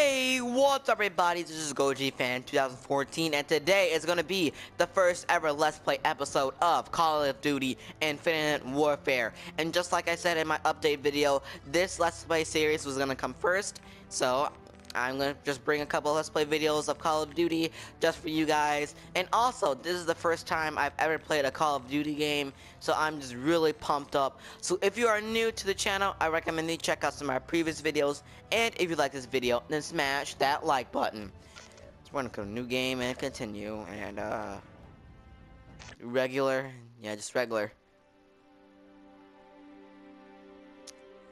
Hey, what's up everybody? This is Gojifan 2014 and today is going to be the first ever Let's Play episode of Call of Duty Infinite Warfare. And just like I said in my update video, this Let's Play series was going to come first. So I'm gonna just bring a couple Let's Play videos of Call of Duty just for you guys. And also, this is the first time I've ever played a Call of Duty game, so I'm just really pumped up. So if you are new to the channel, I recommend you check out some of my previous videos. And if you like this video, then smash that like button. We're gonna go new game and continue. And, uh, regular. Yeah, just regular.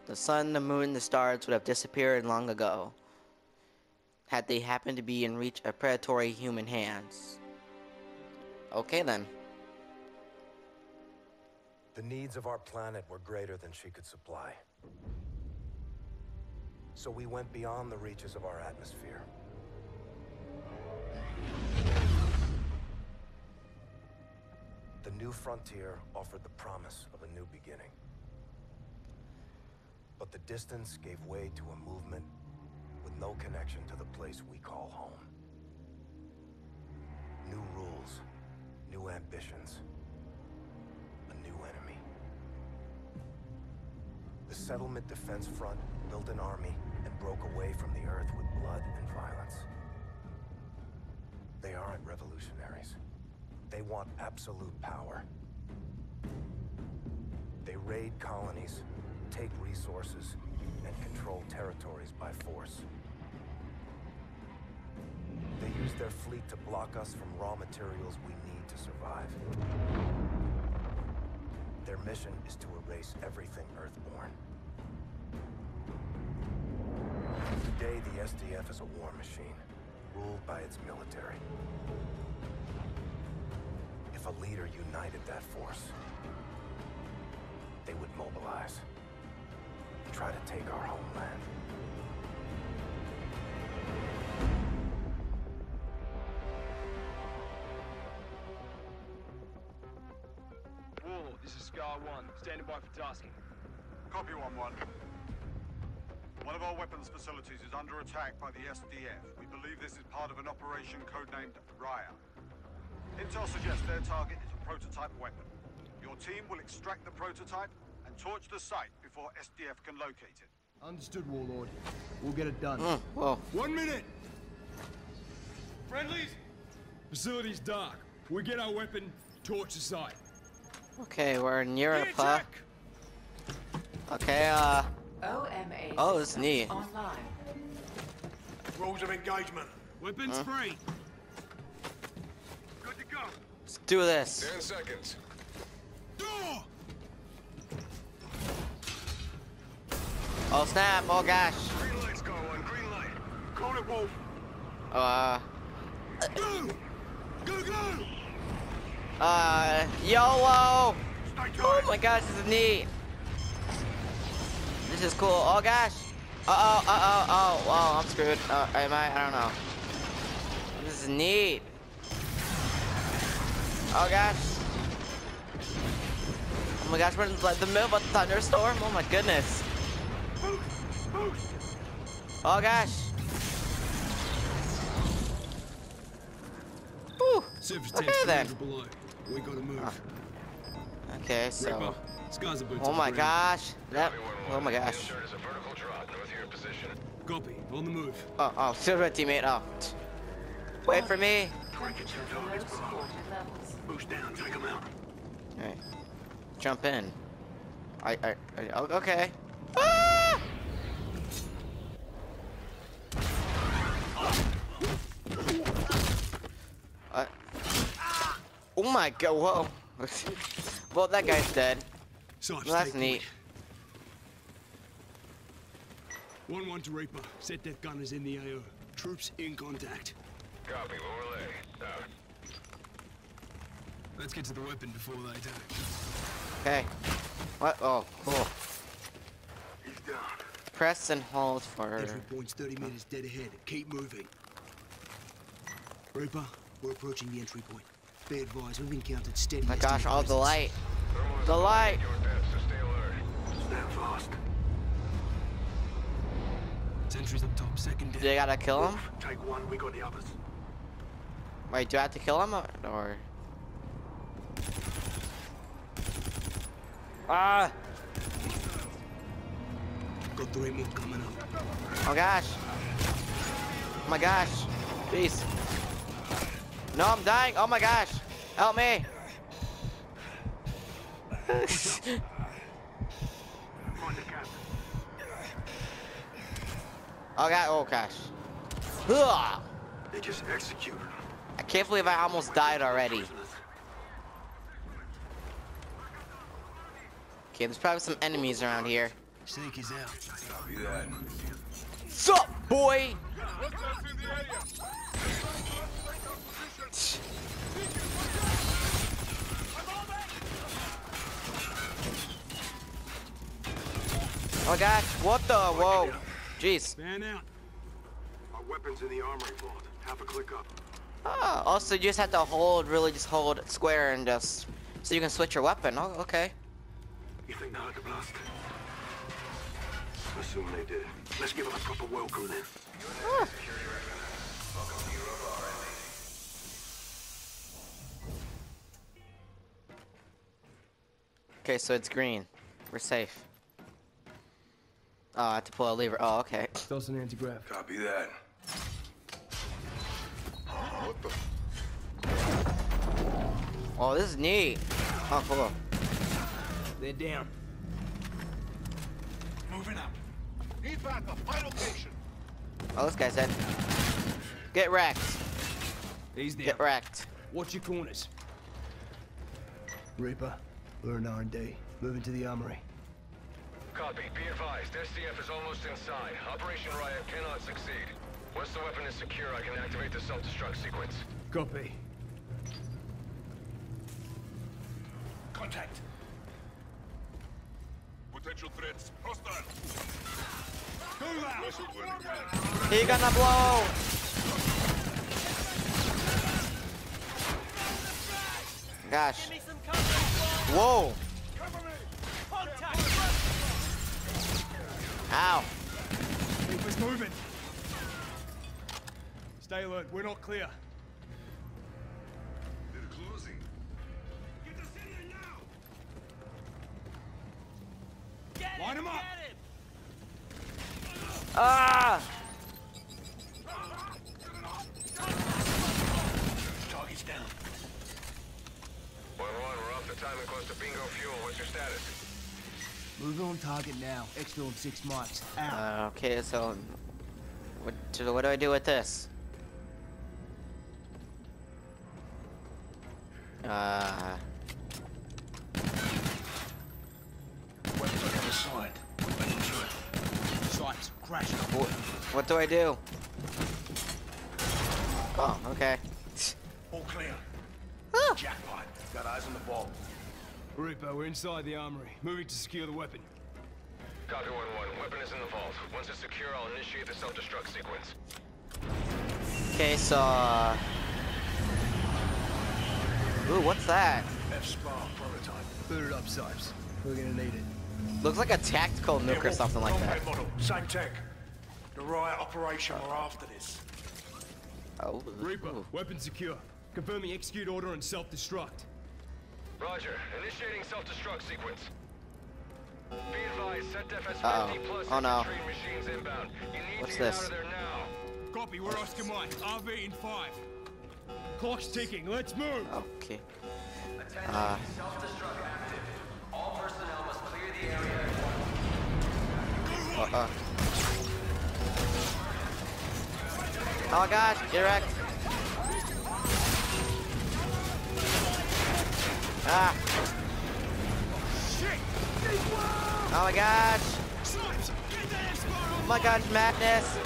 The sun, the moon, the stars would have disappeared long ago had they happened to be in reach of predatory human hands. Okay then. The needs of our planet were greater than she could supply. So we went beyond the reaches of our atmosphere. The new frontier offered the promise of a new beginning. But the distance gave way to a movement with no connection to the place we call home. New rules, new ambitions, a new enemy. The Settlement Defense Front built an army and broke away from the Earth with blood and violence. They aren't revolutionaries. They want absolute power. They raid colonies, take resources, and control territories by force. They use their fleet to block us from raw materials we need to survive. Their mission is to erase everything Earthborn. Today, the SDF is a war machine, ruled by its military. If a leader united that force, they would mobilize try to take our homeland. Warlord, this is Scar 1, standing by for tasking. Copy 1-1. One of our weapons facilities is under attack by the SDF. We believe this is part of an operation codenamed Raya. Intel suggests their target is a prototype weapon. Your team will extract the prototype and torch the site before SDF can locate it. Understood, Warlord. We'll get it done. Mm, whoa. One minute! Friendlies? Facility's dark. We get our weapon, torch the site. Okay, we're in Europa, Here, huh? Okay, uh, OMA Oh, it's system neat. Online. Rules of engagement. Weapons free. Good to go. let's do this. Ten seconds. Door! Oh snap, oh gosh. Green light's go green light. Call it Wolf. Uh, Go! Go, go! uh, YOLO! Oh my gosh, this is neat. This is cool. Oh gosh. Uh oh, uh oh, oh, oh, I'm screwed. Uh, am I? I don't know. This is neat. Oh gosh. Oh my gosh, we're in the middle of a thunderstorm. Oh my goodness. Boost, boost. Oh gosh. Whew. Surface Okay, test then. then. We gotta move. Okay, so. Reaper, Scars are boots Oh my gosh. That. Oh my gosh. Insert is a vertical drop north of your position. Copy. On the move. Oh, oh, still my teammate. Oh. Wait for me. Temperature below supported levels. Boost down, take him out. Hey, jump in. I, I, I oh, okay. Ah! Uh, oh my god, whoa. well, that guy's dead. Sarge, Well, that's take neat. point. 1-1 to Reaper. Set that gunners in the AO. Troops in contact. Copy, lower leg. Let's get to the weapon before they attack. Okay. What? Oh, cool. He's down. Press and hold for. Entry point's 30 meters dead ahead. Keep moving. Reaper, we're approaching the entry point. Be advised, we've encountered steady My gosh, all the light. The light. Your best, so stay alert. Stand fast. Sentries up top, second Do deck. I gotta kill him? Take one, we got the others. Wait, do I have to kill him or? or... Ah! Got three more coming up. Oh gosh! Oh my gosh! Jeez! No, I'm dying! Oh my gosh! Help me! Find the cap. oh god! Oh gosh! Ugh! They just executed him. I can't believe I almost died already. Okay, there's probably some enemies around here. Snake is out. Copy that. Sup, boy? Oh gosh, what the? Whoa. Jeez. Man out. Our weapons in the armory vault. Half a click up. Oh, also you just have to hold, really just hold square and just, so you can switch your weapon. Oh, okay. You think they heard the blast? Assume they did. Let's give them a proper welcome then. Okay, so it's green. We're safe. Oh, I have to pull a lever. Oh, okay. Toss an anti-grav. Copy that. Oh, this is neat. Oh, cool. They're down. Moving up. Oh, this guy's dead. Get wrecked. He's down. Get wrecked. Watch your corners. Reaper, we're in R&D. Moving to the armory. Copy. Be advised. SDF is almost inside. Operation Riot cannot succeed. Once the weapon is secure, I can activate the self-destruct sequence. Copy. Contact. Potential threats. Hostile. Go loud. He gonna blow. Gosh. Whoa. Ow. Reaper's moving. Stay alert. We're not clear. They're closing. Line him up. Ah. Target's down. One one, we're off the time and close to bingo fuel. What's your status? Moving on target now. Extra on six mics. Out. Uh, okay, so what do, what do I do with this? Uh, Weapons on the other side. Weapons through it. Sights. Crash. What, what do I do? Oh, okay. All clear. Ah. Jackpot. Got eyes on the ball. Reaper, we're inside the armory. Moving to secure the weapon. Copy one one. Weapon is in the vault. Once it's secure, I'll initiate the self-destruct sequence. Okay, so. Uh... Ooh, what's that? F-Spar prototype. Boot it up, Sipes. We're gonna need it. Looks like a tactical nuke or something like that. Model, same tech. The riot operation we're after this. Oh, Reaper, ooh. weapon secure. Confirming execute order and self-destruct. Roger. Initiating self-destruct sequence. Be advised, SetDef has Uh-oh. 50 plus Oh, no. machines inbound. You need What's to get this? out of there now. Copy, we're Oscar Mike. RV in five. Clock's ticking, let's move! Okay. Uh. Uh -uh. Oh gosh, get wrecked. Ah. Oh my gosh. Oh my gosh, madness.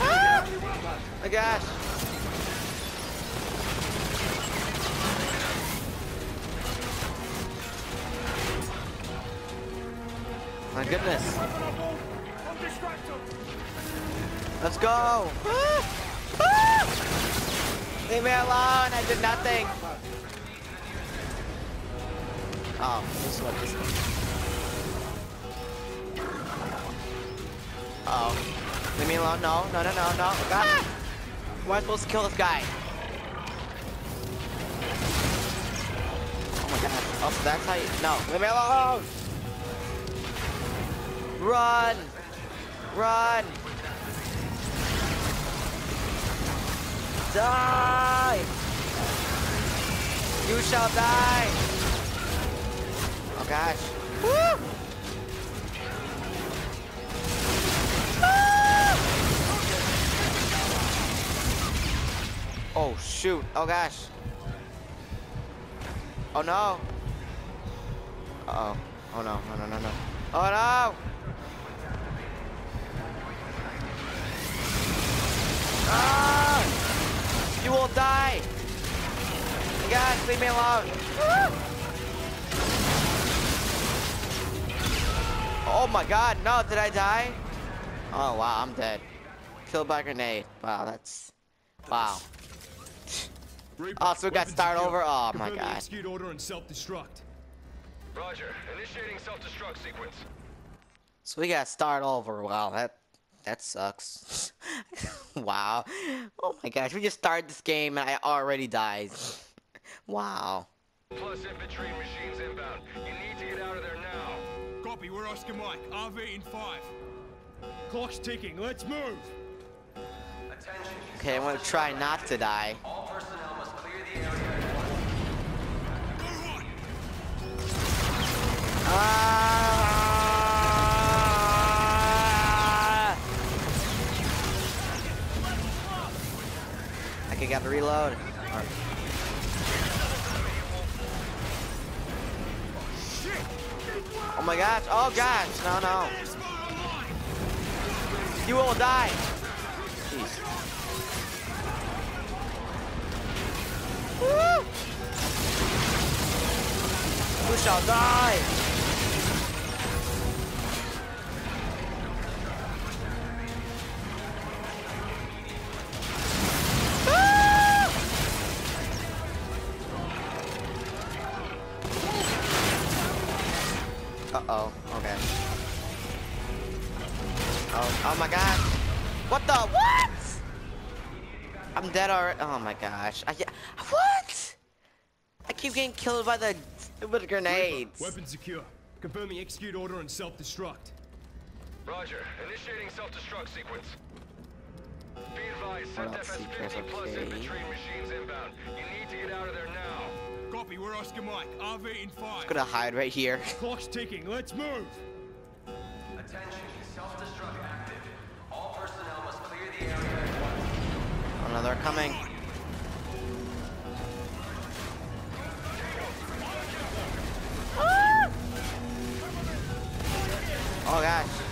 Ah! Oh my gosh. my goodness. Let's go. Leave me alone. I did nothing. Oh, this one, this one. Oh. Leave me alone. No, no, no, no, no. Ah! God. We're supposed to kill this guy. Oh my god. Oh, that's how you. No, leave me alone. Run! Run! Die! You shall die! Oh gosh. Woo! Ah! Oh shoot. Oh gosh. Oh no. Uh oh. Oh no. No no no no. Oh no! Ah! You will die! Guys, leave me alone! Oh my god, no, did I die? Oh wow, I'm dead. Killed by grenade. Wow, that's... Wow. Oh, so we got start over? Oh my god. Execute order and self-destruct. Roger. Initiating self-destruct sequence. So we gotta start over. Wow, that that sucks. Wow. Oh my gosh, we just started this game and I already died. wow. Plus infantry machines inbound. You need to get out of there now. Copy, we're Oscar Mike. RV in five. Clock's ticking, let's move! Okay, I'm gonna try not to die. All personnel must clear the area at once. Go on! Ah! Okay, gotta reload. Alright. Oh my gosh! Oh gosh! No, no! You will die! Jeez. Woo! Shall die! I'm dead already. Oh my gosh. I, what? I keep getting killed by the stupid grenades. Weapon secure. Confirming execute order and self-destruct. Roger. Initiating self-destruct sequence. Be advised, What SetDef else? has 50 plus okay. infantry machines inbound. You need to get out of there now. Copy, we're Oscar Mike. RV in five. I'm gonna hide right here. Clock's ticking, let's move! Attention. No, they're coming. Ah! Oh gosh.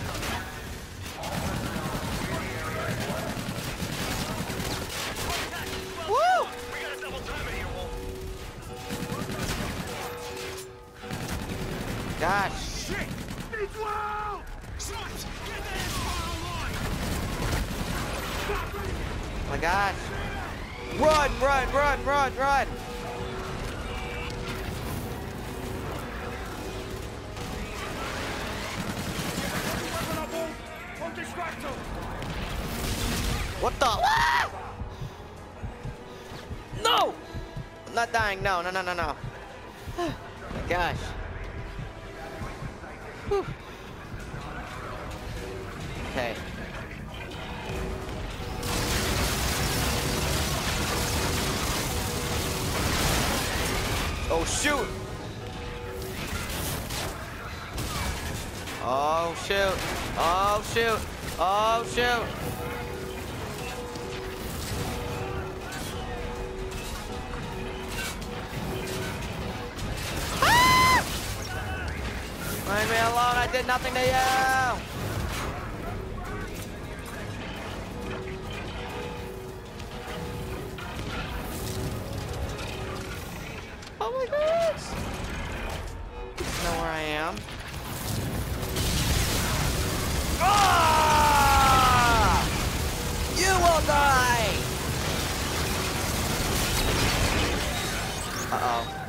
Run, run, run, run. What the? Ah! No! I'm not dying. No, no, no, no, no. my gosh. Whew. Oh shoot! Oh shoot! Oh shoot! Oh shoot! Ah! Leave me alone! I did nothing to you! Am? Ah! You will die! Uh-oh.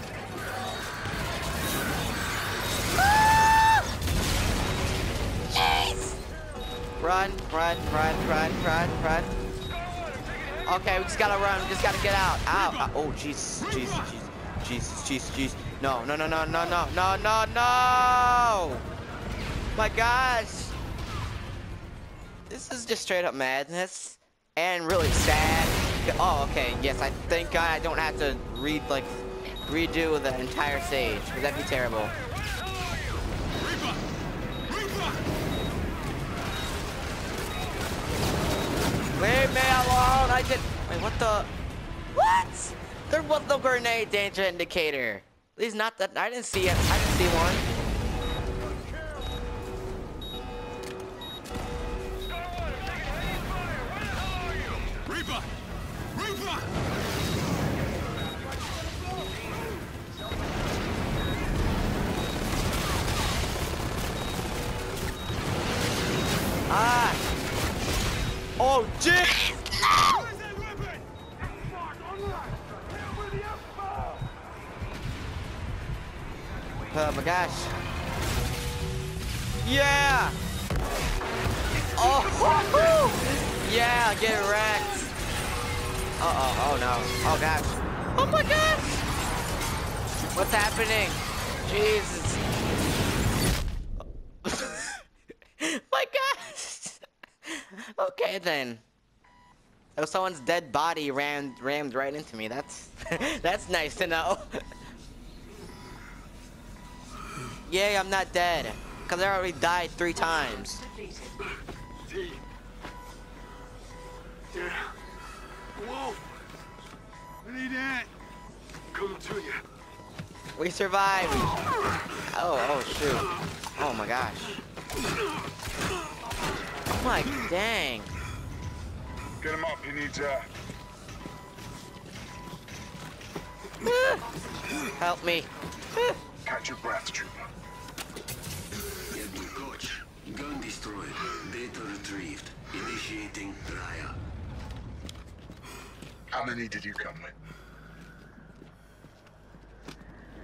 Run, run, run, run, run, run. Okay, we just gotta run. We just gotta get out. Ow. Oh, Jesus, Jesus, Jesus, Jesus, Jesus, Jesus. No, no, no, no, no, no, no, no, no. My gosh. This is just straight up madness and really sad. Oh, okay. Yes, I thank God I don't have to read like redo the entire stage. Cause that'd be terrible. Leave me alone! I did. Wait, what the? What? There was no grenade danger indicator. Least not that. I didn't see it. I didn't see one. Yeah, get wrecked. Uh-oh, oh no. Oh gosh. Oh my gosh! What's happening? Jesus. my gosh! Okay then. Oh, someone's dead body rammed rammed right into me. That's that's nice to know. Yay, I'm not dead. Cause I already died three times. Defeated. D. Yeah. Whoa. I need that. Coming to you. We survived. Oh, oh shoot. Oh my gosh. Oh my dang. Get him up. He needs uh Help me. catch your breath, trooper. Get Edwin Koch. Gun destroyed. Data retrieved. Initiating Raya. How many did you come with?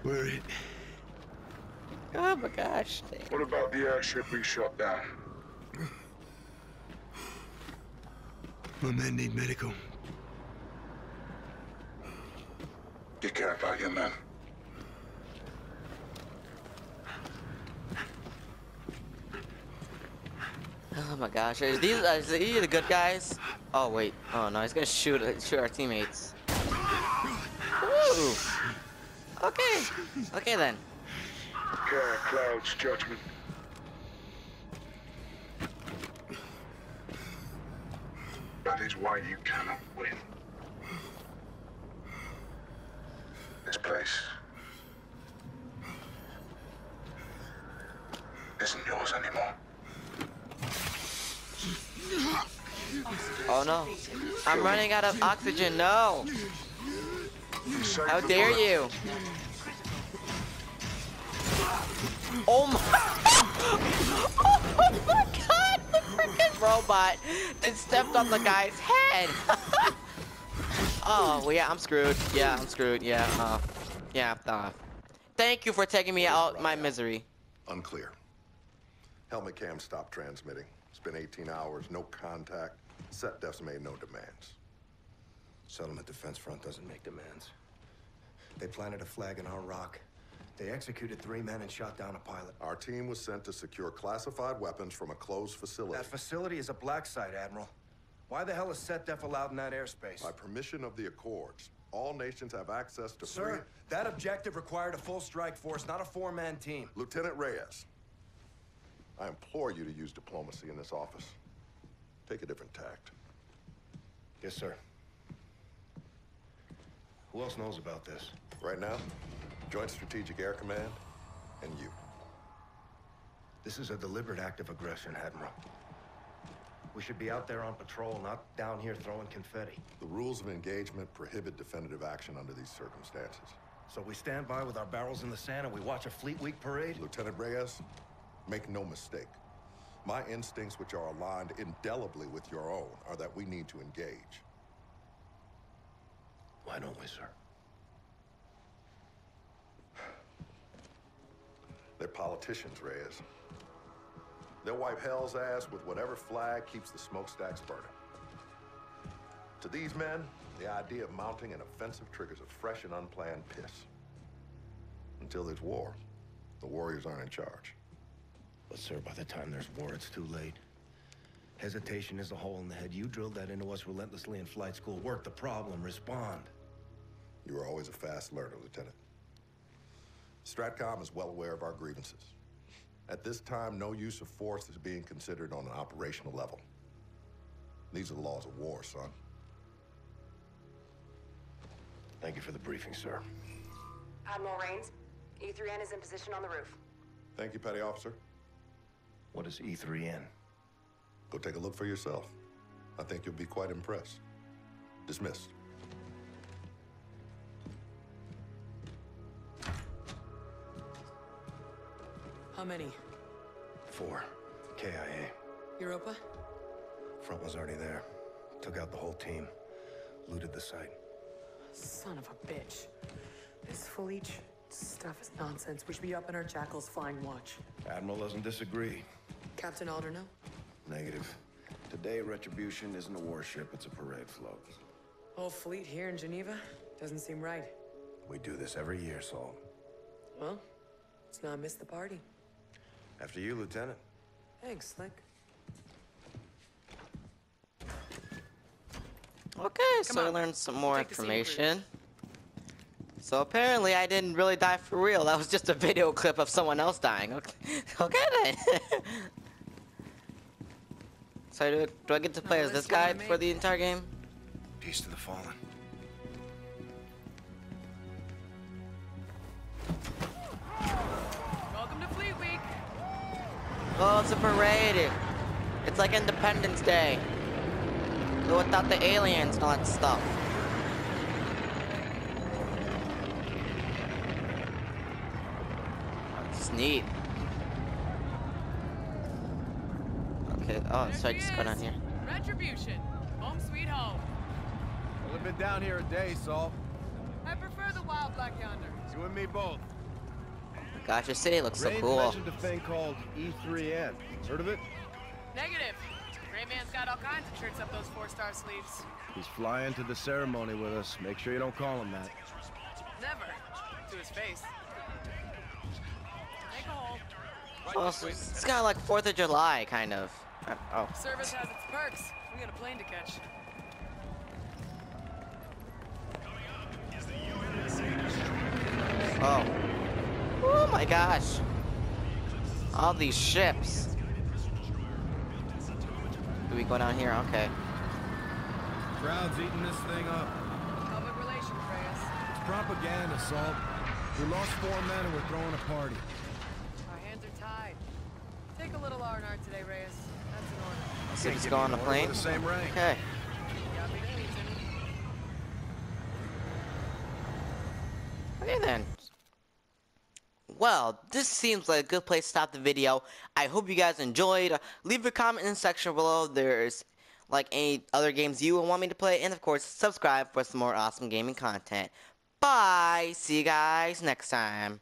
Where it? Oh my gosh. What about the airship we shot down? My men need medical. You care about your men. Oh my gosh. Are these, are these the good guys? Oh wait. Oh no, he's gonna shoot shoot our teammates. Ooh. Okay. Okay then. Clouds judgment. That is why you cannot win. This place Oh no. I'm running out of oxygen. No. How dare you? Oh my! Oh my God! The freaking robot just stepped on the guy's head. oh well, yeah, I'm screwed. Yeah, I'm screwed. Yeah. Uh, yeah. Uh, thank you for taking me out my misery. Unclear. Helmet cam stopped transmitting. It's been 18 hours, no contact. SetDef's made no demands. Settlement Defense Front doesn't make demands. They planted a flag in our rock. They executed three men and shot down a pilot. Our team was sent to secure classified weapons from a closed facility. That facility is a black site, Admiral. Why the hell is SetDef allowed in that airspace? By permission of the Accords, all nations have access to free... Sir, that objective required a full strike force, not a four-man team. Lieutenant Reyes, I implore you to use diplomacy in this office. Take a different tact. Yes, sir. Who else knows about this? Right now, Joint Strategic Air Command and you. This is a deliberate act of aggression, Admiral. We should be out there on patrol, not down here throwing confetti. The rules of engagement prohibit definitive action under these circumstances. So we stand by with our barrels in the sand and we watch a Fleet Week parade? Lieutenant Reyes, make no mistake. My instincts, which are aligned indelibly with your own, are that we need to engage. Why don't we, sir? They're politicians, Reyes. They'll wipe hell's ass with whatever flag keeps the smokestacks burning. To these men, the idea of mounting an offensive triggers a fresh and unplanned piss. Until there's war, the warriors aren't in charge. But sir, by the time there's war, it's too late. Hesitation is a hole in the head. You drilled that into us relentlessly in flight school. Work the problem, respond. You were always a fast learner, Lieutenant. STRATCOM is well aware of our grievances. At this time, no use of force is being considered on an operational level. These are the laws of war, son. Thank you for the briefing, sir. Admiral Raines, E3N is in position on the roof. Thank you, Petty Officer. What is E3N? Go take a look for yourself. I think you'll be quite impressed. Dismissed. How many? Four. KIA. Europa? Front was already there. Took out the whole team. Looted the site. Son of a bitch. This Felice stuff is nonsense. We should be up in our jackals flying watch. Admiral doesn't disagree. Captain Alder, no? Negative. Today, Retribution isn't a warship, it's a parade float. Whole fleet here in Geneva? Doesn't seem right. We do this every year, Salt. Well, let's not miss the party. After you, Lieutenant. Thanks, Slick. Okay, so I learned some more Take the information. So apparently I didn't really die for real. That was just a video clip of someone else dying. Okay, okay then. so do, do I get to play Oh, as this guy for the entire game? Peace to the fallen. Welcome to Fleet Week. Oh, it's a parade. It's like Independence Day. But without the aliens and all that stuff. It's neat. Okay, oh, so I just go down here. Retribution. Home sweet home. Only been down here a day, Salt. I prefer the wild black yonder. You and me both. Gosh, your city looks so Rain cool. mentioned a thing called E3N. Heard of it? Negative. Rayman's got all kinds of shirts up those four-star sleeves. He's flying to the ceremony with us. Make sure you don't call him that. Never. To his face. Make a hole. Oh, it's, it's kind of like 4th of July, kind of. Uh, Oh. Service has its perks. We got a plane to catch. Oh. Oh my gosh. All these ships. Do we go down here? Okay. Crowd's eating this thing up. Public relations, Reyes. It's propaganda, Salt. We lost four men and we're throwing a party. Our hands are tied. Take a little R&R today, Reyes. That's an order. So just go on the plane? Okay. Got big feet, Timmy. Okay then. Well, this seems like a good place to stop the video. I hope you guys enjoyed. Leave a comment in the section below. There's like any other games you would want me to play. And of course, subscribe for some more awesome gaming content. Bye. See you guys next time.